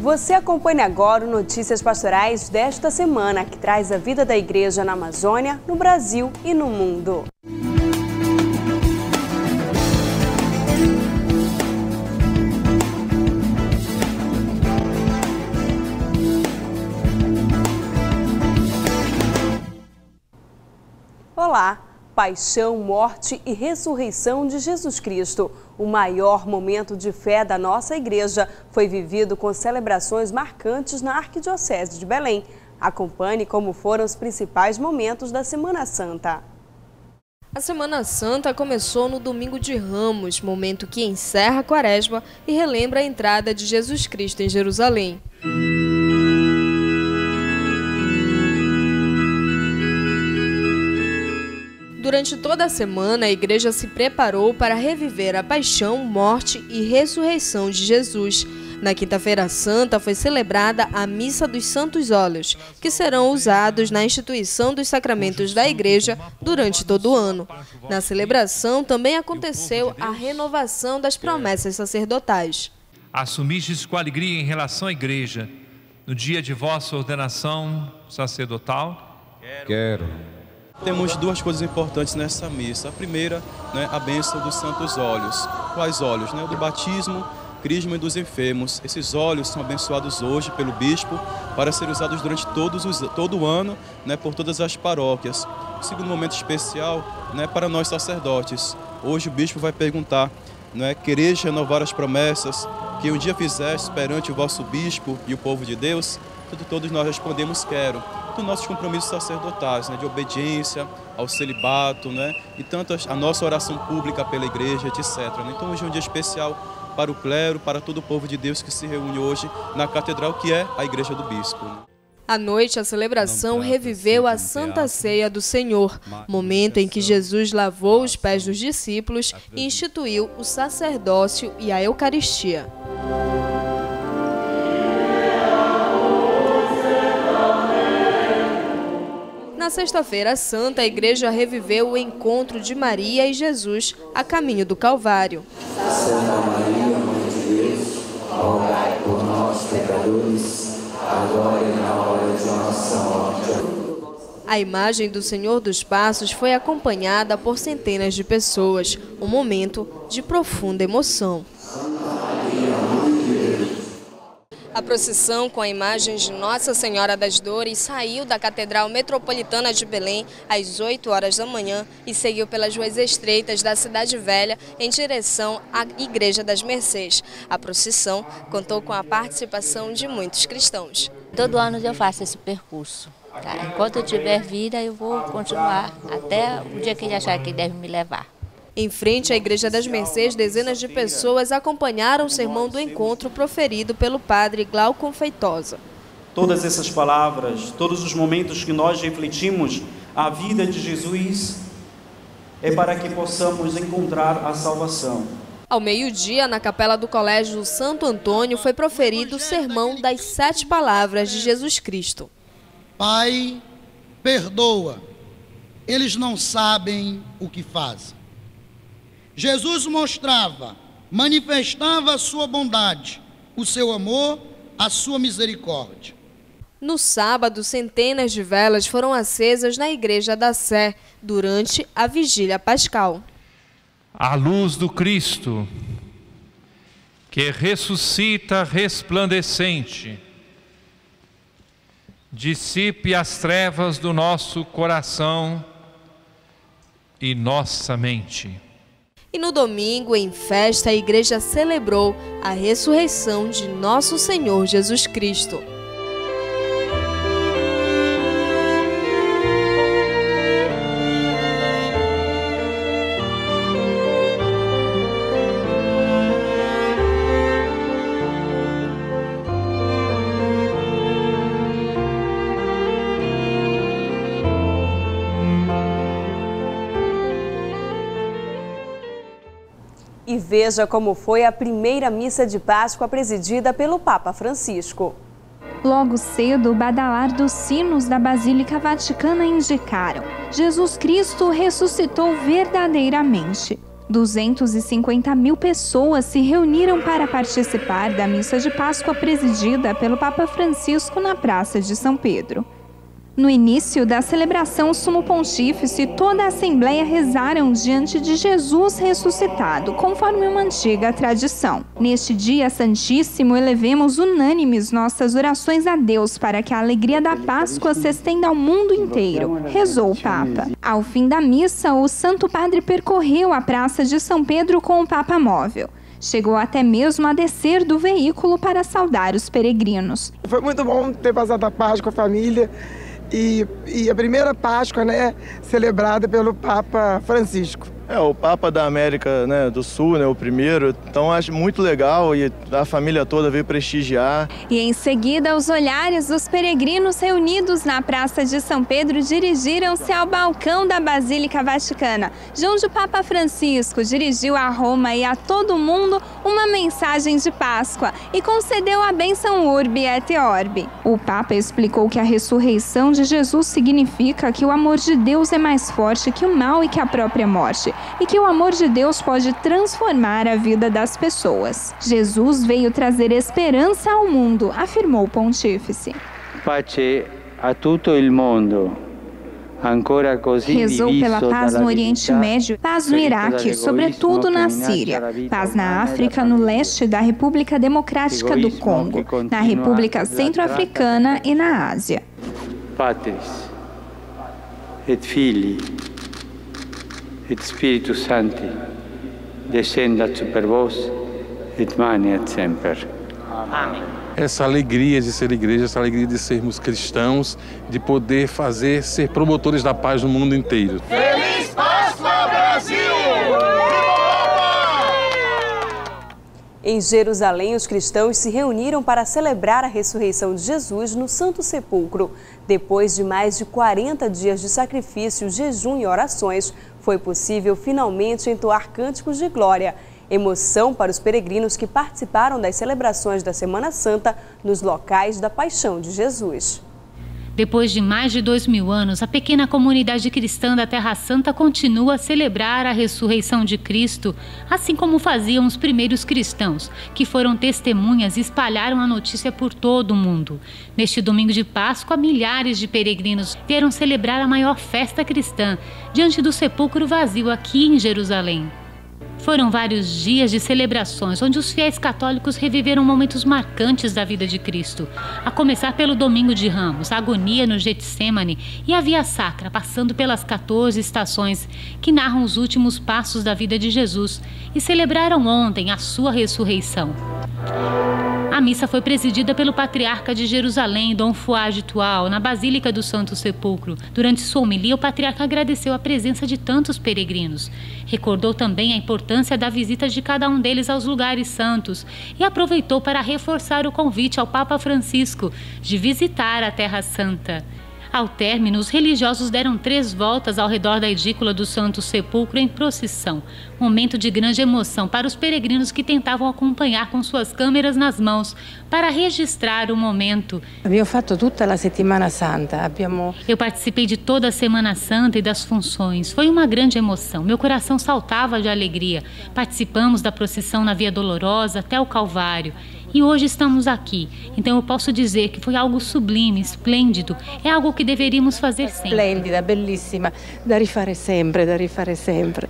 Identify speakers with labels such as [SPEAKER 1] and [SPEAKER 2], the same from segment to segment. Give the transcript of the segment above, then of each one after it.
[SPEAKER 1] Você acompanha agora o Notícias Pastorais desta semana, que traz a vida da igreja na Amazônia, no Brasil e no mundo. Olá! Paixão, morte e ressurreição de Jesus Cristo. O maior momento de fé da nossa igreja foi vivido com celebrações marcantes na Arquidiocese de Belém. Acompanhe como foram os principais momentos da Semana Santa.
[SPEAKER 2] A Semana Santa começou no domingo de Ramos, momento que encerra a quaresma e relembra a entrada de Jesus Cristo em Jerusalém. Durante toda a semana, a igreja se preparou para reviver a paixão, morte e ressurreição de Jesus. Na Quinta-feira Santa foi celebrada a Missa dos Santos Óleos, que serão usados na instituição dos sacramentos da Igreja durante todo o ano. Na celebração também aconteceu a renovação das promessas sacerdotais.
[SPEAKER 3] Assumistes com alegria em relação à Igreja, no dia de vossa ordenação sacerdotal?
[SPEAKER 4] Quero
[SPEAKER 5] temos duas coisas importantes nessa missa. A primeira, né, a bênção dos santos olhos. Quais olhos? Né? O do batismo, crisma e dos enfermos. Esses olhos são abençoados hoje pelo bispo para serem usados durante todos os, todo o ano né, por todas as paróquias. O segundo momento especial né, para nós sacerdotes. Hoje o bispo vai perguntar, né, quereis renovar as promessas que um dia fizeste perante o vosso bispo e o povo de Deus? Todos nós respondemos quero dos nossos compromissos sacerdotais, né, de obediência ao celibato, né, e tanto a nossa oração pública pela igreja, etc. Né? Então hoje é um dia especial para o clero, para todo o povo de Deus que se reúne hoje na catedral, que é a igreja do bispo. Né?
[SPEAKER 2] À noite, a celebração reviveu a Santa Ceia do Senhor, momento em que Jesus lavou os pés dos discípulos e instituiu o sacerdócio e a Eucaristia. Na Sexta-feira Santa, a igreja reviveu o encontro de Maria e Jesus a caminho do Calvário.
[SPEAKER 6] Santa Maria, Mãe de Deus, rogai por nós, pecadores, agora e na hora de nossa morte.
[SPEAKER 2] A imagem do Senhor dos Passos foi acompanhada por centenas de pessoas, um momento de profunda emoção. A procissão com a imagem de Nossa Senhora das Dores saiu da Catedral Metropolitana de Belém às 8 horas da manhã e seguiu pelas ruas estreitas da Cidade Velha em direção à Igreja das Mercês. A procissão contou com a participação de muitos cristãos.
[SPEAKER 7] Todo ano eu faço esse percurso. Tá? Enquanto eu tiver vida, eu vou continuar até o dia que ele achar que deve me levar.
[SPEAKER 2] Em frente à Igreja das Mercês, dezenas de pessoas acompanharam o sermão do encontro proferido pelo padre Glaucon Feitosa.
[SPEAKER 8] Todas essas palavras, todos os momentos que nós refletimos a vida de Jesus, é para que possamos encontrar a salvação.
[SPEAKER 2] Ao meio-dia, na capela do Colégio Santo Antônio, foi proferido o sermão das sete palavras de Jesus Cristo.
[SPEAKER 9] Pai, perdoa, eles não sabem o que fazem. Jesus mostrava, manifestava a sua bondade, o seu amor, a sua misericórdia.
[SPEAKER 2] No sábado, centenas de velas foram acesas na Igreja da Sé durante a vigília pascal.
[SPEAKER 3] A luz do Cristo, que ressuscita resplandecente, dissipe as trevas do nosso coração e nossa mente.
[SPEAKER 2] E no domingo, em festa, a igreja celebrou a ressurreição de nosso Senhor Jesus Cristo.
[SPEAKER 1] Veja como foi a primeira missa de Páscoa presidida pelo Papa Francisco.
[SPEAKER 10] Logo cedo, o badalar dos sinos da Basílica Vaticana indicaram: Jesus Cristo ressuscitou verdadeiramente. 250 mil pessoas se reuniram para participar da missa de Páscoa presidida pelo Papa Francisco na Praça de São Pedro. No início da celebração, o sumo pontífice e toda a assembleia rezaram diante de Jesus ressuscitado, conforme uma antiga tradição. Neste dia santíssimo, elevemos unânimes nossas orações a Deus para que a alegria da Páscoa se estenda ao mundo inteiro, rezou o Papa. Ao fim da missa, o Santo Padre percorreu a Praça de São Pedro com o Papa móvel. Chegou até mesmo a descer do veículo para saudar os peregrinos.
[SPEAKER 4] Foi muito bom ter passado a Páscoa com a família e, e a primeira Páscoa, né, celebrada pelo Papa Francisco.
[SPEAKER 11] É, o Papa da América né, do Sul, né, o primeiro. Então acho muito legal e a família toda veio prestigiar.
[SPEAKER 10] E em seguida, os olhares dos peregrinos reunidos na Praça de São Pedro dirigiram-se ao balcão da Basílica Vaticana, de onde o Papa Francisco dirigiu a Roma e a todo mundo uma mensagem de Páscoa e concedeu a bênção Urbi et Orbi. O Papa explicou que a ressurreição de Jesus significa que o amor de Deus é mais forte que o mal e que a própria morte e que o amor de Deus pode transformar a vida das pessoas. Jesus veio trazer esperança ao mundo, afirmou o pontífice.
[SPEAKER 12] Pace a tutto il mondo.
[SPEAKER 10] Rezou pela paz no Oriente Médio, paz no Iraque, sobretudo na Síria, paz na África, no leste da República Democrática do Congo, na República Centro-Africana e na Ásia.
[SPEAKER 12] Patris et Filii et Spiritus Sancti, descendat super vos et maniat semper.
[SPEAKER 13] Amém. Essa alegria de ser igreja, essa alegria de sermos cristãos, de poder fazer, ser promotores da paz no mundo inteiro.
[SPEAKER 14] Feliz Páscoa, Brasil!
[SPEAKER 1] Em Jerusalém, os cristãos se reuniram para celebrar a ressurreição de Jesus no Santo Sepulcro. Depois de mais de 40 dias de sacrifício, jejum e orações, foi possível finalmente entoar cânticos de glória. Emoção para os peregrinos que participaram das celebrações da Semana Santa nos locais da Paixão de Jesus.
[SPEAKER 15] Depois de mais de dois mil anos, a pequena comunidade cristã da Terra Santa continua a celebrar a ressurreição de Cristo, assim como faziam os primeiros cristãos, que foram testemunhas e espalharam a notícia por todo o mundo. Neste domingo de Páscoa, milhares de peregrinos vieram celebrar a maior festa cristã, diante do sepulcro vazio aqui em Jerusalém. Foram vários dias de celebrações onde os fiéis católicos reviveram momentos marcantes da vida de Cristo, a começar pelo Domingo de Ramos, a agonia no Getsemane e a Via Sacra, passando pelas 14 estações que narram os últimos passos da vida de Jesus e celebraram ontem a sua ressurreição. A missa foi presidida pelo patriarca de Jerusalém, Dom Fuad Tual, na Basílica do Santo Sepulcro. Durante sua homilia, o patriarca agradeceu a presença de tantos peregrinos. Recordou também a importância da visita de cada um deles aos lugares santos e aproveitou para reforçar o convite ao Papa Francisco de visitar a Terra Santa. Ao término, os religiosos deram três voltas ao redor da edícula do Santo Sepulcro em procissão, momento de grande emoção para os peregrinos que tentavam acompanhar com suas câmeras nas mãos para registrar o momento. Eu participei de toda a Semana Santa e das funções. Foi uma grande emoção. Meu coração saltava de alegria. Participamos da procissão na Via Dolorosa até o Calvário e hoje estamos aqui. Então eu posso dizer que foi algo sublime, esplêndido. É algo que deveríamos fazer sempre.
[SPEAKER 16] Esplêndida, belíssima, da rifare sempre, da rifare sempre.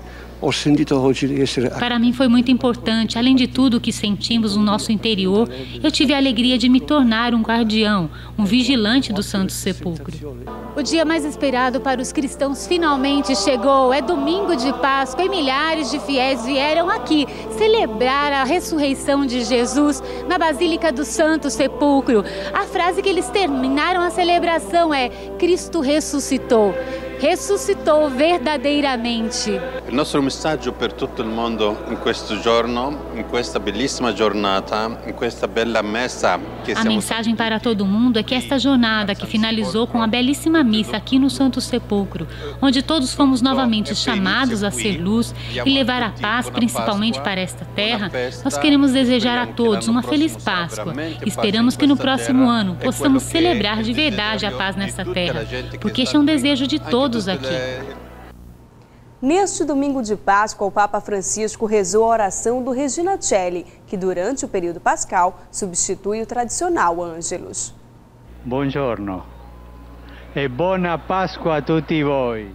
[SPEAKER 15] Para mim foi muito importante, além de tudo o que sentimos no nosso interior, eu tive a alegria de me tornar um guardião, um vigilante do Santo Sepulcro. O dia mais esperado para os cristãos finalmente chegou. É domingo de Páscoa e milhares de fiéis vieram aqui celebrar a ressurreição de Jesus na Basílica do Santo Sepulcro. A frase que eles terminaram a celebração é: Cristo ressuscitou ressuscitou verdadeiramente.
[SPEAKER 17] Il nostro messaggio per tutto il mondo in questo giorno, in questa bellissima giornata, in questa bella messa
[SPEAKER 15] che A mensagem para todo mundo é que esta jornada que finalizou com a belíssima missa aqui no Santo Sepulcro, onde todos fomos novamente chamados a ser luz e levar a paz principalmente para esta terra, nós queremos desejar a todos uma feliz Páscoa. Esperamos que no próximo ano possamos celebrar de verdade a paz nesta terra, porque este é um desejo de todos todos aqui.
[SPEAKER 1] Neste domingo de Páscoa, o Papa Francisco rezou a oração do Regina Celli, que durante o período pascal substitui o tradicional Ângelus.
[SPEAKER 12] Buongiorno e buona Páscoa a tutti voi.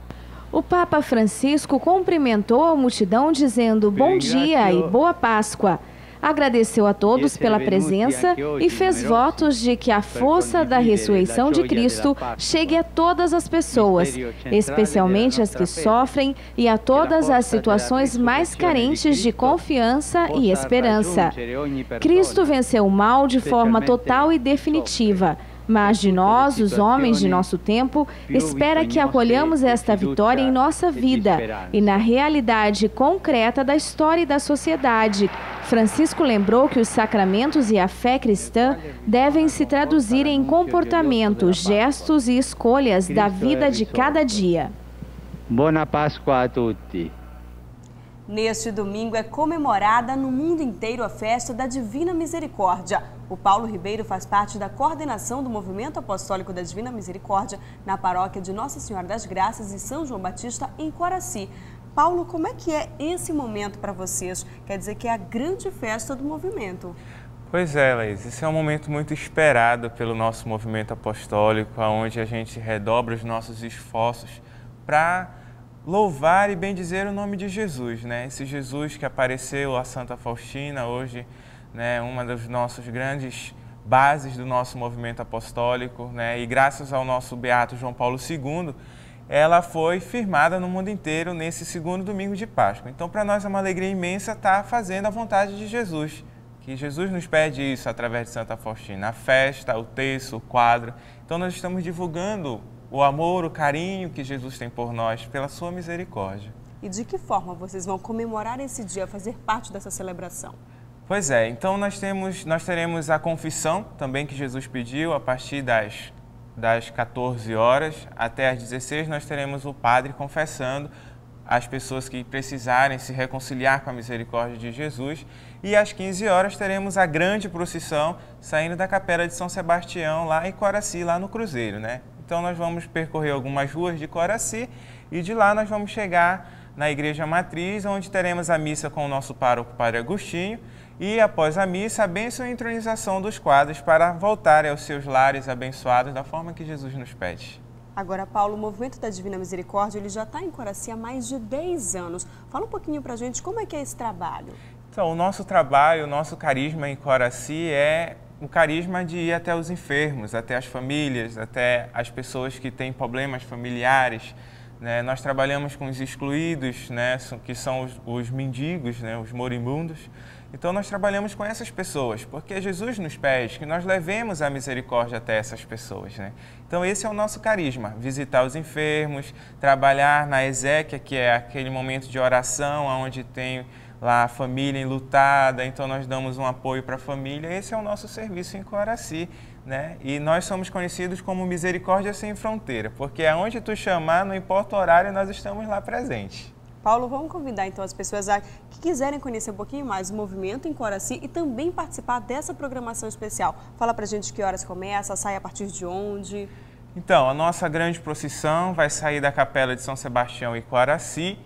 [SPEAKER 18] O Papa Francisco cumprimentou a multidão dizendo bom dia e boa Páscoa. Agradeceu a todos pela presença e fez votos de que a força da ressurreição de Cristo chegue a todas as pessoas, especialmente as que sofrem e a todas as situações mais carentes de confiança e esperança. Cristo venceu o mal de forma total e definitiva. Mas de nós, os homens de nosso tempo, espera que acolhamos esta vitória em nossa vida e na realidade concreta da história e da sociedade. Francisco lembrou que os sacramentos e a fé cristã devem se traduzir em comportamentos, gestos e escolhas da vida de cada dia.
[SPEAKER 12] Buona Páscoa a tutti.
[SPEAKER 1] Neste domingo é comemorada no mundo inteiro a festa da Divina Misericórdia. O Paulo Ribeiro faz parte da coordenação do Movimento Apostólico da Divina Misericórdia na paróquia de Nossa Senhora das Graças e São João Batista, em Coraci. Paulo, como é que é esse momento para vocês? Quer dizer que é a grande festa do movimento.
[SPEAKER 19] Pois é, Laís, esse é um momento muito esperado pelo nosso movimento apostólico, onde a gente redobra os nossos esforços para louvar e bendizer o nome de Jesus, né? Esse Jesus que apareceu a Santa Faustina hoje, né, uma das nossas grandes bases do nosso movimento apostólico, né? E graças ao nosso beato João Paulo II, ela foi firmada no mundo inteiro nesse segundo domingo de Páscoa. Então, para nós é uma alegria imensa estar fazendo a vontade de Jesus, que Jesus nos pede isso através de Santa Faustina, a festa, o texto, o quadro. Então, nós estamos divulgando o amor, o carinho que Jesus tem por nós, pela sua misericórdia.
[SPEAKER 1] E de que forma vocês vão comemorar esse dia, fazer parte dessa celebração?
[SPEAKER 19] Pois é, então nós, temos, nós teremos a confissão também que Jesus pediu a partir das, das 14 horas até as 16 nós teremos o padre confessando as pessoas que precisarem se reconciliar com a misericórdia de Jesus. E às 15 horas teremos a grande procissão saindo da Capela de São Sebastião, lá em Coraci, lá no Cruzeiro, né? Então nós vamos percorrer algumas ruas de Coraci e de lá nós vamos chegar na Igreja Matriz, onde teremos a missa com o nosso pároco Padre Agostinho e após a missa a bênção e entronização dos quadros para voltarem aos seus lares abençoados da forma que Jesus nos pede.
[SPEAKER 1] Agora, Paulo, o Movimento da Divina Misericórdia ele já está em Coraci há mais de 10 anos. Fala um pouquinho para a gente como é que é esse trabalho.
[SPEAKER 19] Então, o nosso trabalho, o nosso carisma em Coraci é o carisma de ir até os enfermos, até as famílias, até as pessoas que têm problemas familiares. Né? Nós trabalhamos com os excluídos, né? que são os, os mendigos, né? os moribundos. Então nós trabalhamos com essas pessoas, porque Jesus nos pede que nós levemos a misericórdia até essas pessoas. Né? Então esse é o nosso carisma, visitar os enfermos, trabalhar na exéquia, que é aquele momento de oração onde tem lá a família enlutada, então nós damos um apoio para a família. Esse é o nosso serviço em Coraci, né? E nós somos conhecidos como Misericórdia Sem Fronteira, porque aonde tu chamar, não importa o horário, nós estamos lá presentes.
[SPEAKER 1] Paulo, vamos convidar então as pessoas a, que quiserem conhecer um pouquinho mais o movimento em Coraci e também participar dessa programação especial. Fala pra gente que horas começa, sai a partir de onde?
[SPEAKER 19] Então, a nossa grande procissão vai sair da Capela de São Sebastião e Coraci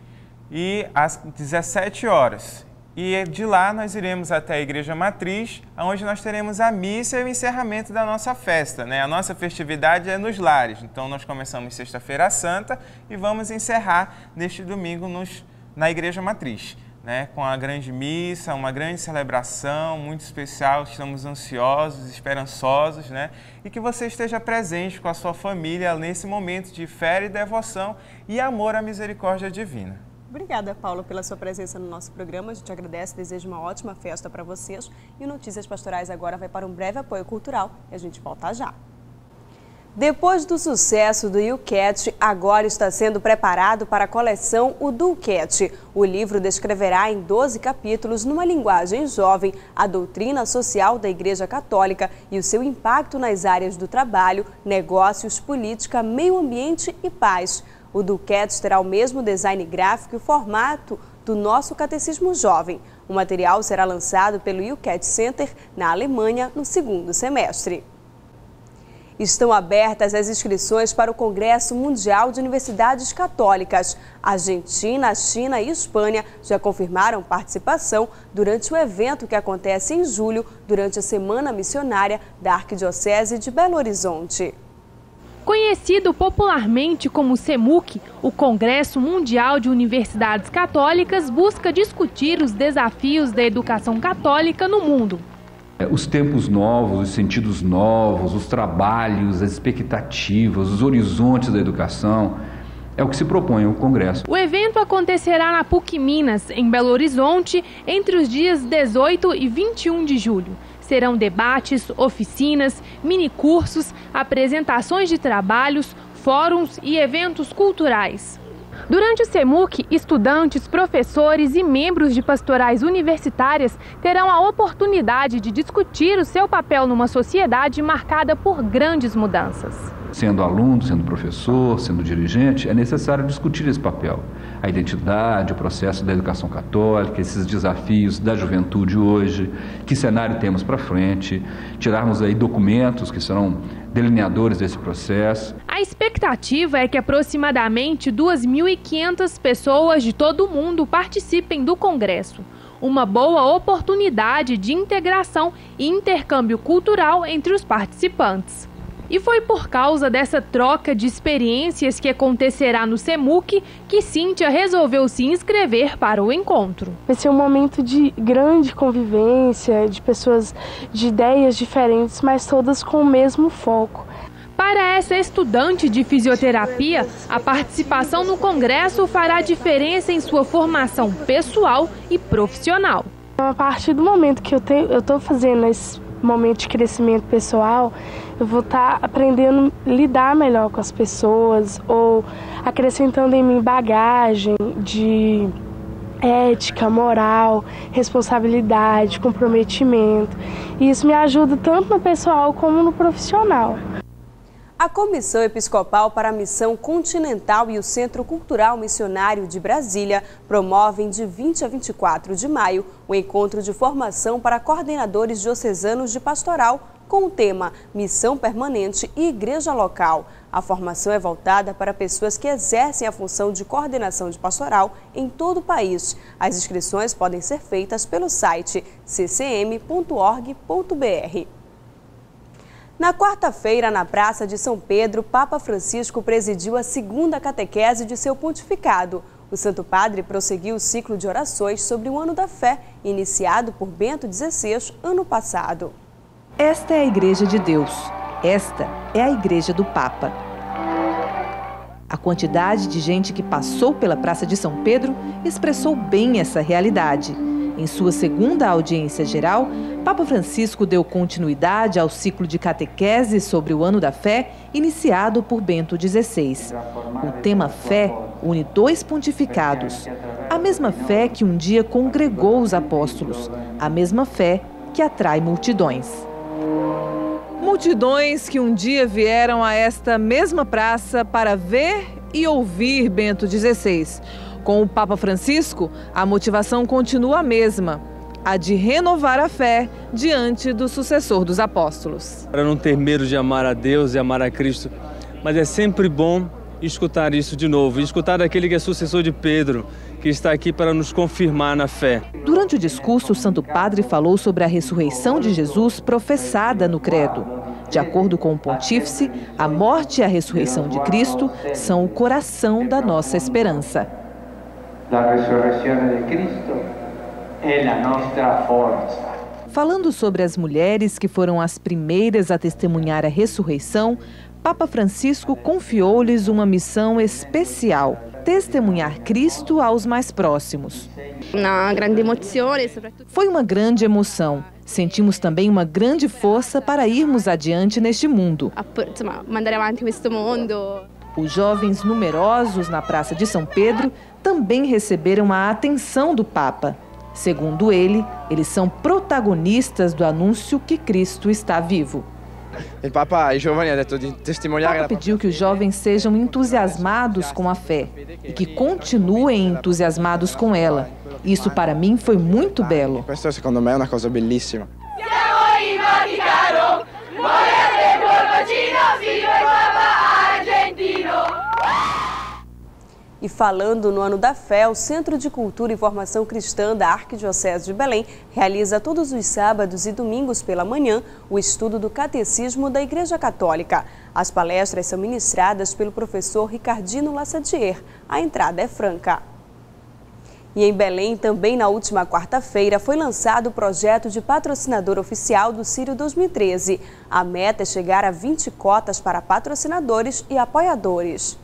[SPEAKER 19] e às 17 horas. E de lá nós iremos até a Igreja Matriz, onde nós teremos a missa e o encerramento da nossa festa. Né? A nossa festividade é nos lares, então nós começamos sexta-feira santa e vamos encerrar neste domingo nos, na Igreja Matriz. Né, com a grande missa, uma grande celebração muito especial. Estamos ansiosos, esperançosos, né? E que você esteja presente com a sua família nesse momento de fé e devoção e amor à misericórdia divina.
[SPEAKER 1] Obrigada, Paula, pela sua presença no nosso programa. A gente agradece, deseja uma ótima festa para vocês. E o Notícias Pastorais agora vai para um breve apoio cultural e a gente volta já. Depois do sucesso do YouCat, agora está sendo preparado para a coleção O Ducat. O livro descreverá em 12 capítulos, numa linguagem jovem, a doutrina social da Igreja Católica e o seu impacto nas áreas do trabalho, negócios, política, meio ambiente e paz. O Duquetes terá o mesmo design gráfico e formato do nosso Catecismo Jovem. O material será lançado pelo UCAT Center na Alemanha no segundo semestre. Estão abertas as inscrições para o Congresso Mundial de Universidades Católicas. Argentina, China e Espanha já confirmaram participação durante o evento que acontece em julho, durante a Semana Missionária da Arquidiocese de Belo Horizonte.
[SPEAKER 20] Conhecido popularmente como CEMUC, o Congresso Mundial de Universidades Católicas busca discutir os desafios da educação católica no mundo.
[SPEAKER 21] É, os tempos novos, os sentidos novos, os trabalhos, as expectativas, os horizontes da educação. É o que se propõe o Congresso.
[SPEAKER 20] O evento acontecerá na PUC Minas, em Belo Horizonte, entre os dias 18 e 21 de julho. Serão debates, oficinas, minicursos, apresentações de trabalhos, fóruns e eventos culturais. Durante o CEMUC, estudantes, professores e membros de pastorais universitárias terão a oportunidade de discutir o seu papel numa sociedade marcada por grandes mudanças.
[SPEAKER 21] Sendo aluno, sendo professor, sendo dirigente, é necessário discutir esse papel. A identidade, o processo da educação católica, esses desafios da juventude hoje, que cenário temos para frente, tirarmos aí documentos que serão delineadores desse processo.
[SPEAKER 20] A expectativa é que aproximadamente 2.500 pessoas de todo o mundo participem do Congresso. Uma boa oportunidade de integração e intercâmbio cultural entre os participantes. E foi por causa dessa troca de experiências que acontecerá no CEMUC que Cíntia resolveu se inscrever para o encontro.
[SPEAKER 22] Vai ser um momento de grande convivência, de pessoas de ideias diferentes, mas todas com o mesmo foco.
[SPEAKER 20] Para essa estudante de fisioterapia, a participação no congresso fará diferença em sua formação pessoal e profissional.
[SPEAKER 22] A partir do momento que eu estou fazendo esse momento de crescimento pessoal, eu vou estar tá aprendendo a lidar melhor com as pessoas ou acrescentando em mim bagagem de ética, moral, responsabilidade, comprometimento. E isso me ajuda tanto no pessoal como no profissional.
[SPEAKER 1] A Comissão Episcopal para a Missão Continental e o Centro Cultural Missionário de Brasília promovem de 20 a 24 de maio o encontro de formação para coordenadores diocesanos de pastoral com o tema Missão Permanente e Igreja Local. A formação é voltada para pessoas que exercem a função de coordenação de pastoral em todo o país. As inscrições podem ser feitas pelo site ccm.org.br. Na quarta-feira, na Praça de São Pedro, Papa Francisco presidiu a segunda catequese de seu pontificado. O Santo Padre prosseguiu o ciclo de orações sobre o Ano da Fé, iniciado por Bento XVI ano passado.
[SPEAKER 23] Esta é a Igreja de Deus. Esta é a Igreja do Papa. A quantidade de gente que passou pela Praça de São Pedro expressou bem essa realidade. Em sua segunda audiência geral, Papa Francisco deu continuidade ao ciclo de catequese sobre o ano da fé, iniciado por Bento XVI. O tema fé une dois pontificados. A mesma fé que um dia congregou os apóstolos, a mesma fé que atrai multidões.
[SPEAKER 24] Multidões que um dia vieram a esta mesma praça para ver e ouvir Bento XVI. Com o Papa Francisco, a motivação continua a mesma, a de renovar a fé diante do sucessor dos apóstolos.
[SPEAKER 25] Para não ter medo de amar a Deus e amar a Cristo, mas é sempre bom escutar isso de novo, escutar daquele que é sucessor de Pedro, que está aqui para nos confirmar na fé.
[SPEAKER 23] Durante o discurso, o Santo Padre falou sobre a ressurreição de Jesus professada no Credo. De acordo com o pontífice, a morte e a ressurreição de Cristo são o coração da nossa esperança.
[SPEAKER 12] La resurrezione di Cristo è a nostra forza.
[SPEAKER 23] Falando sobre as mulheres que foram as primeiras a testemunhar a ressurreição, Papa Francisco confiou-lhes uma missão especial: testemunhar Cristo aos mais próximos. Foi uma grande emoção. Sentimos também uma grande força para irmos adiante neste mundo. Os jovens numerosos na Praça de São Pedro também receberam a atenção do Papa. Segundo ele, eles são protagonistas do anúncio que Cristo está vivo.
[SPEAKER 26] O Papa
[SPEAKER 23] pediu que os jovens sejam entusiasmados com a fé e que continuem entusiasmados com ela. Isso para mim foi muito belo.
[SPEAKER 26] Questo secondo me è una cosa bellissima.
[SPEAKER 14] Siamo in Vaticano,
[SPEAKER 1] E falando no Ano da Fé, o Centro de Cultura e Formação Cristã da Arquidiocese de Belém realiza todos os sábados e domingos pela manhã o estudo do Catecismo da Igreja Católica. As palestras são ministradas pelo professor Ricardino Lassadier. A entrada é franca. E em Belém, também na última quarta-feira, foi lançado o projeto de patrocinador oficial do Círio 2013. A meta é chegar a 20 cotas para patrocinadores e apoiadores.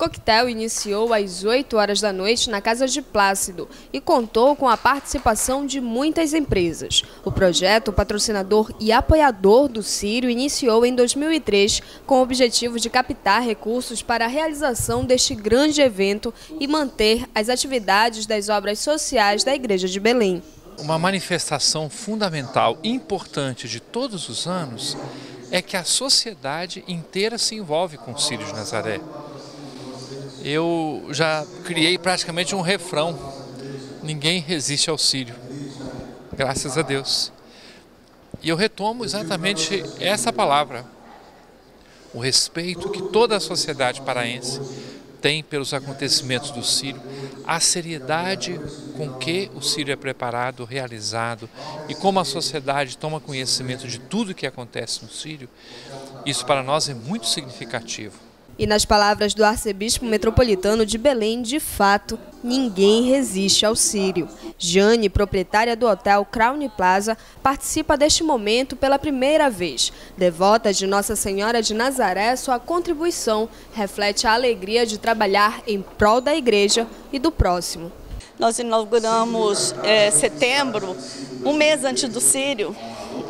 [SPEAKER 2] Coquetel iniciou às 8 horas da noite na Casa de Plácido e contou com a participação de muitas empresas. O projeto patrocinador e apoiador do Sírio iniciou em 2003 com o objetivo de captar recursos para a realização deste grande evento e manter as atividades das obras sociais da Igreja de Belém.
[SPEAKER 27] Uma manifestação fundamental importante de todos os anos é que a sociedade inteira se envolve com o Sírio de Nazaré eu já criei praticamente um refrão: ninguém resiste ao Sírio, graças a Deus. E eu retomo exatamente essa palavra, o respeito que toda a sociedade paraense tem pelos acontecimentos do Sírio, a seriedade com que o Sírio é preparado, realizado e como a sociedade toma conhecimento de tudo que acontece no Sírio, isso para nós é muito significativo.
[SPEAKER 2] E nas palavras do arcebispo metropolitano de Belém, de fato, ninguém resiste ao Sírio. Jane, proprietária do hotel Crown Plaza, participa deste momento pela primeira vez. Devota de Nossa Senhora de Nazaré, sua contribuição reflete a alegria de trabalhar em prol da igreja e do próximo.
[SPEAKER 28] Nós inauguramos é, setembro, um mês antes do Sírio.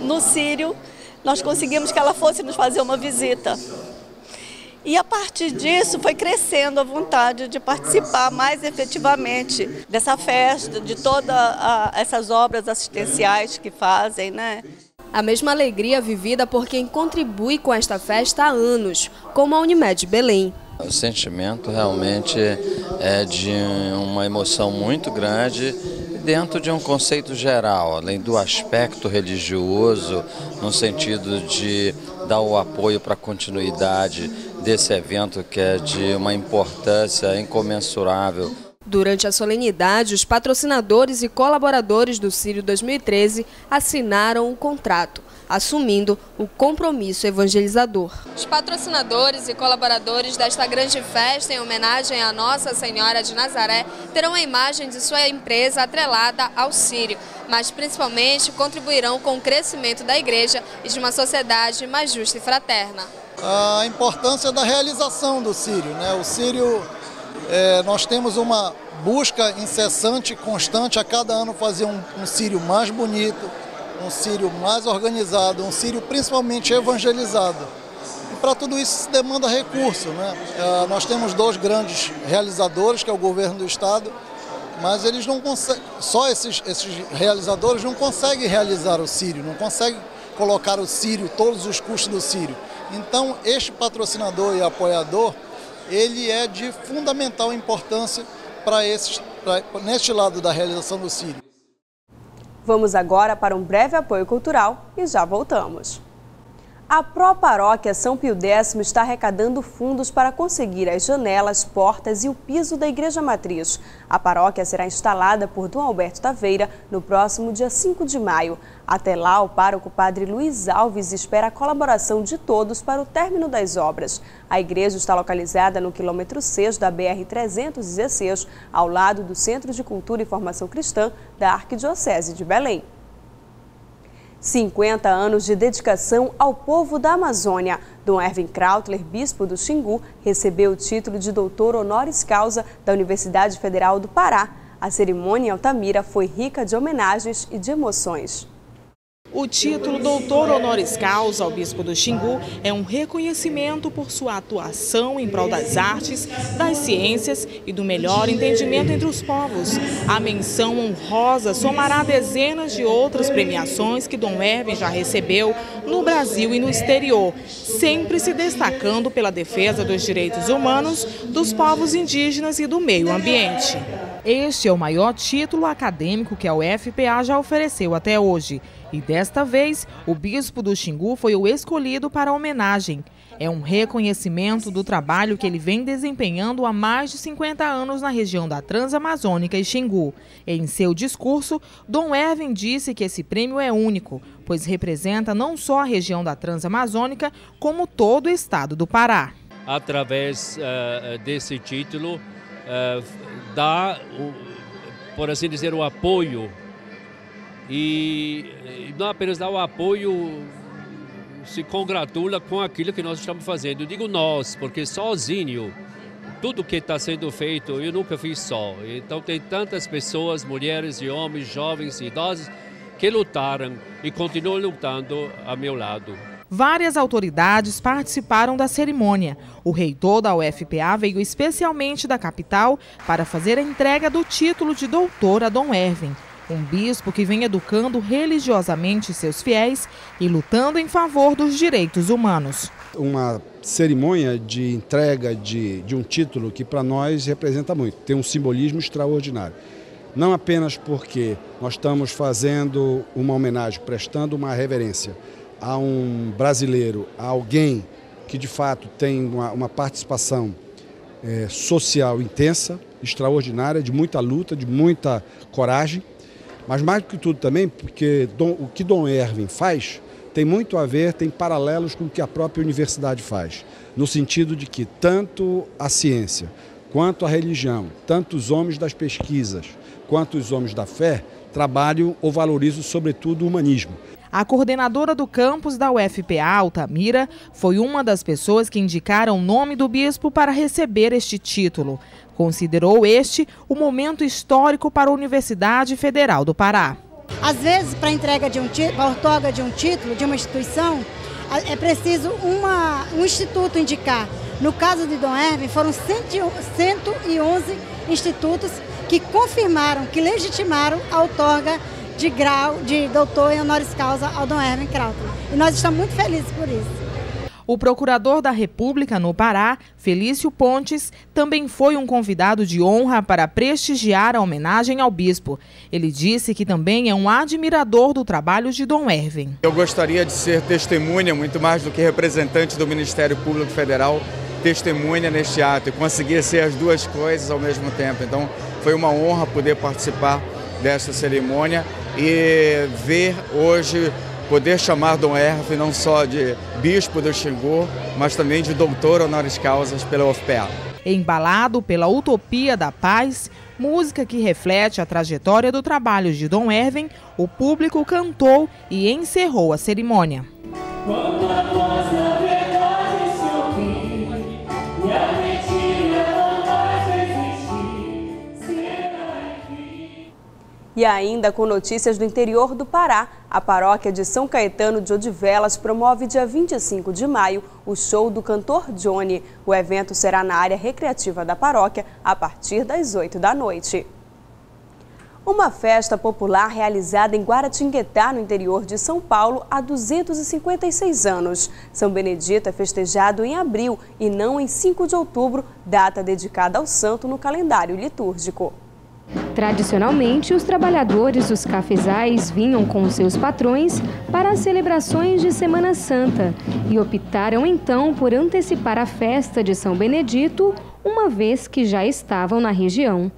[SPEAKER 28] No Sírio, nós conseguimos que ela fosse nos fazer uma visita. E a partir disso foi crescendo a vontade de participar mais efetivamente dessa festa, de todas essas obras assistenciais que fazem, né?
[SPEAKER 2] A mesma alegria vivida por quem contribui com esta festa há anos, como a Unimed Belém.
[SPEAKER 29] O sentimento realmente é de uma emoção muito grande dentro de um conceito geral, além do aspecto religioso, no sentido de dar o apoio para a continuidade desse evento que é de uma importância incomensurável.
[SPEAKER 2] Durante a solenidade, os patrocinadores e colaboradores do Círio 2013 assinaram um contrato, assumindo o compromisso evangelizador. Os patrocinadores e colaboradores desta grande festa, em homenagem à Nossa Senhora de Nazaré, terão a imagem de sua empresa atrelada ao Círio, mas principalmente contribuirão com o crescimento da igreja e de uma sociedade mais justa e fraterna
[SPEAKER 30] a importância da realização do Sírio. Né? O Sírio, é, nós temos uma busca incessante constante a cada ano fazer um, um Sírio mais bonito, um Sírio mais organizado, um Sírio principalmente evangelizado. E para tudo isso se demanda recurso. Né? É, nós temos dois grandes realizadores, que é o governo do Estado, mas eles não conseguem, só esses, esses realizadores não conseguem realizar o Sírio, não conseguem colocar o Sírio, todos os custos do Sírio. Então, este patrocinador e apoiador, ele é de fundamental importância para esses, neste lado da realização do Sírio.
[SPEAKER 1] Vamos agora para um breve apoio cultural e já voltamos. A Pró-Paróquia São Pio X está arrecadando fundos para conseguir as janelas, portas e o piso da Igreja Matriz. A paróquia será instalada por Dom Alberto Taveira no próximo dia 5 de maio. Até lá, o pároco Padre Luiz Alves espera a colaboração de todos para o término das obras. A igreja está localizada no quilômetro 6 da BR-316, ao lado do Centro de Cultura e Formação Cristã da Arquidiocese de Belém. 50 anos de dedicação ao povo da Amazônia. Dom Erwin Krautler, bispo do Xingu, recebeu o título de doutor honoris causa da Universidade Federal do Pará. A cerimônia em Altamira foi rica de homenagens e de emoções.
[SPEAKER 31] O título Doutor Honoris Causa ao Bispo do Xingu é um reconhecimento por sua atuação em prol das artes, das ciências e do melhor entendimento entre os povos. A menção honrosa somará dezenas de outras premiações que Dom Erwin já recebeu no Brasil e no exterior, sempre se destacando pela defesa dos direitos humanos dos povos indígenas e do meio ambiente. Este é o maior título acadêmico que a UFPA já ofereceu até hoje. E desta vez, o bispo do Xingu foi o escolhido para a homenagem. É um reconhecimento do trabalho que ele vem desempenhando há mais de 50 anos na região da Transamazônica e Xingu. Em seu discurso, Dom Erwin disse que esse prêmio é único, pois representa não só a região da Transamazônica, como todo o estado do Pará.
[SPEAKER 32] Através uh, desse título, uh, dá, por assim dizer, o apoio e não apenas dá o apoio se congratula com aquilo que nós estamos fazendo. Eu digo nós, porque sozinho, tudo que está sendo feito, eu nunca fiz só. Então tem tantas pessoas, mulheres e homens, jovens e idosos, que lutaram e continuam lutando a meu lado.
[SPEAKER 31] Várias autoridades participaram da cerimônia. O reitor da UFPA veio especialmente da capital para fazer a entrega do título de doutor a Dom Erwin um bispo que vem educando religiosamente seus fiéis e lutando em favor dos direitos humanos.
[SPEAKER 33] Uma cerimônia de entrega de, de um título que para nós representa muito, tem um simbolismo extraordinário. Não apenas porque nós estamos fazendo uma homenagem, prestando uma reverência a um brasileiro, a alguém que de fato tem uma, uma participação é, social intensa, extraordinária, de muita luta, de muita coragem, mas mais do que tudo também, porque Dom, o que Dom Erwin faz tem muito a ver, tem paralelos com o que a própria universidade faz, no sentido de que tanto a ciência, quanto a religião, tanto os homens das pesquisas, quanto os homens da fé, trabalham ou valorizam sobretudo o humanismo.
[SPEAKER 31] A coordenadora do campus da UFPA, Altamira, foi uma das pessoas que indicaram o nome do bispo para receber este título. Considerou este o momento histórico para a Universidade Federal do Pará.
[SPEAKER 34] Às vezes, para a entrega de um a outorga de um título de uma instituição, é preciso uma, um instituto indicar. No caso de Dom Herve, foram 111 institutos que confirmaram, que legitimaram a outorga de grau de doutor em honoris causa ao Dom Herman Krauton. E nós estamos muito felizes por isso.
[SPEAKER 31] O procurador da República no Pará, Felício Pontes, também foi um convidado de honra para prestigiar a homenagem ao bispo. Ele disse que também é um admirador do trabalho de Dom Erwin.
[SPEAKER 35] Eu gostaria de ser testemunha, muito mais do que representante do Ministério Público Federal, testemunha neste ato e conseguir ser as duas coisas ao mesmo tempo. Então, foi uma honra poder participar dessa cerimônia e ver hoje, poder chamar Dom Erf não só de bispo do Xingu, mas também de doutor honoris causas pela UFPA.
[SPEAKER 31] Embalado pela utopia da paz, música que reflete a trajetória do trabalho de Dom Erwin, o público cantou e encerrou a cerimônia.
[SPEAKER 1] E ainda com notícias do interior do Pará, a paróquia de São Caetano de Odivelas promove dia 25 de maio o show do cantor Johnny. O evento será na área recreativa da paróquia a partir das 8 da noite. Uma festa popular realizada em Guaratinguetá, no interior de São Paulo, há 256 anos. São Benedito é festejado em abril e não em 5 de outubro, data dedicada ao santo no calendário litúrgico.
[SPEAKER 18] Tradicionalmente, os trabalhadores dos cafezais vinham com seus patrões para as celebrações de Semana Santa e optaram então por antecipar a festa de São Benedito, uma vez que já estavam na região.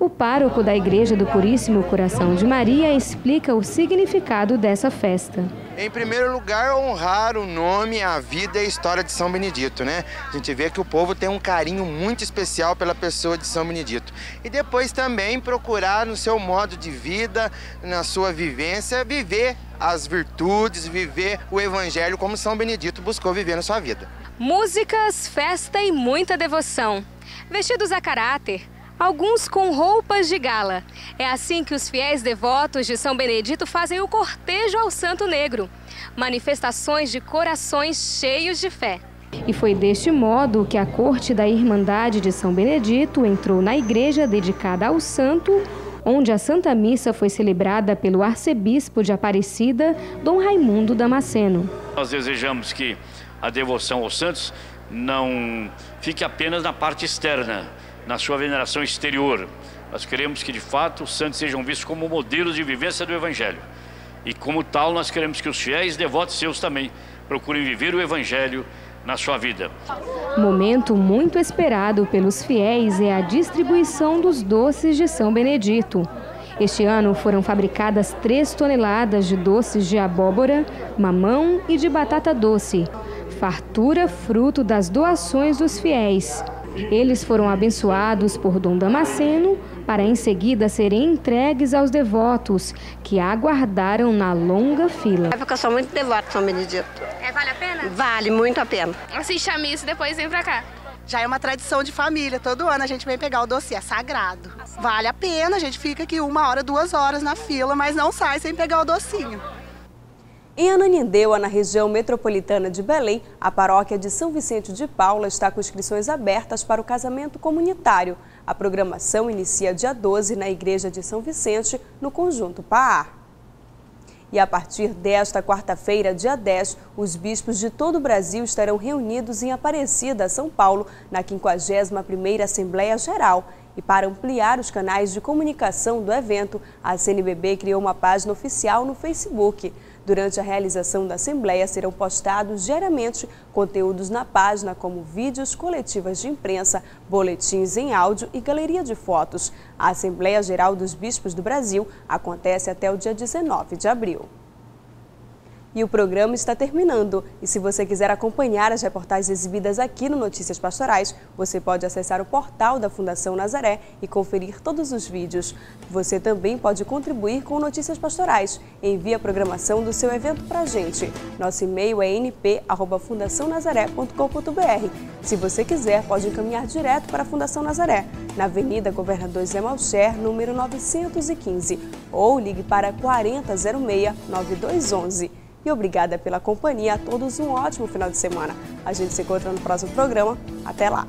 [SPEAKER 18] O pároco da Igreja do Puríssimo Coração de Maria explica o significado dessa festa.
[SPEAKER 36] Em primeiro lugar, honrar o nome, a vida e a história de São Benedito, né? A gente vê que o povo tem um carinho muito especial pela pessoa de São Benedito. E depois também procurar no seu modo de vida, na sua vivência, viver as virtudes, viver o evangelho como São Benedito buscou viver na sua vida.
[SPEAKER 18] Músicas, festa e muita devoção. Vestidos a caráter, alguns com roupas de gala. É assim que os fiéis devotos de São Benedito fazem o cortejo ao Santo Negro. Manifestações de corações cheios de fé. E foi deste modo que a corte da Irmandade de São Benedito entrou na igreja dedicada ao santo, onde a Santa Missa foi celebrada pelo arcebispo de Aparecida, Dom Raimundo Damasceno.
[SPEAKER 37] Nós desejamos que a devoção aos santos não fique apenas na parte externa, na sua veneração exterior, Nós queremos que, de fato, os santos sejam vistos como modelos de vivência do Evangelho. E, como tal, nós queremos que os fiéis devotos seus também procurem viver o Evangelho na sua vida.
[SPEAKER 18] Momento muito esperado pelos fiéis é a distribuição dos doces de São Benedito. Este ano foram fabricadas 3 toneladas de doces de abóbora, mamão e de batata doce. Fartura fruto das doações dos fiéis. Eles foram abençoados por Dom Damasceno para em seguida serem entregues aos devotos que aguardaram na longa fila.
[SPEAKER 38] É porque eu sou muito devoto de São Benedito.
[SPEAKER 39] É, vale a pena?
[SPEAKER 38] Vale muito a pena.
[SPEAKER 39] Assiste a missa e depois vem pra cá.
[SPEAKER 40] Já é uma tradição de família, todo ano a gente vem pegar o doce, é sagrado. Vale a pena, a gente fica aqui uma hora, duas horas na fila, mas não sai sem pegar o docinho.
[SPEAKER 1] Em Ananindeua, na região metropolitana de Belém, a paróquia de São Vicente de Paula está com inscrições abertas para o casamento comunitário. A programação inicia dia 12 na Igreja de São Vicente, no Conjunto Paar. E a partir desta quarta-feira, dia 10, os bispos de todo o Brasil estarão reunidos em Aparecida, São Paulo, na 51ª Assembleia Geral. E para ampliar os canais de comunicação do evento, a CNBB criou uma página oficial no Facebook. Durante a realização da Assembleia serão postados diariamente conteúdos na página como vídeos, coletivas de imprensa, boletins em áudio e galeria de fotos. A Assembleia Geral dos Bispos do Brasil acontece até o dia 19 de abril. E o programa está terminando. E se você quiser acompanhar as reportagens exibidas aqui no Notícias Pastorais, você pode acessar o portal da Fundação Nazaré e conferir todos os vídeos. Você também pode contribuir com Notícias Pastorais. Envie a programação do seu evento para a gente. Nosso e-mail é np.fundacionazaré.com.br. Se você quiser, pode encaminhar direto para a Fundação Nazaré, na Avenida Governador Zé Malcher, número 915, ou ligue para 4006 9211. E obrigada pela companhia. A todos um ótimo final de semana. A gente se encontra no próximo programa. Até lá!